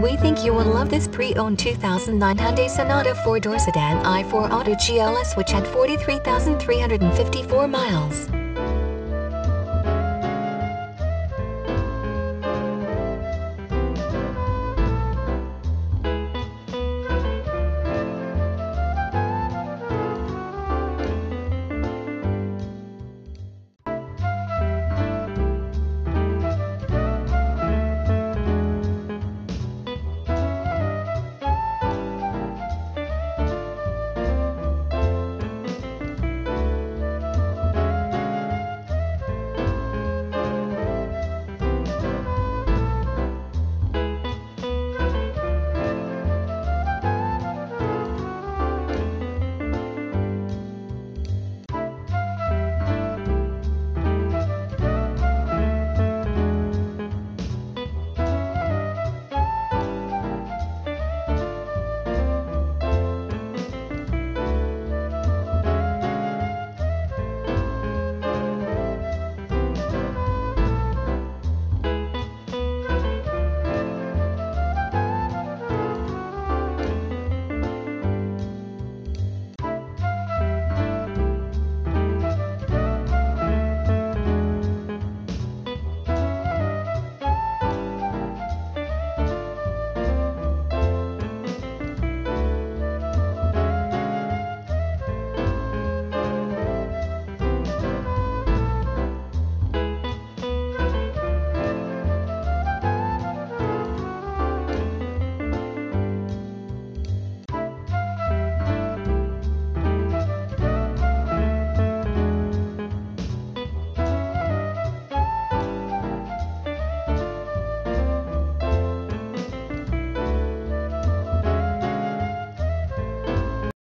We think you will love this pre-owned 2009 Hyundai Sonata 4-door sedan i4 Auto GLS which had 43,354 miles.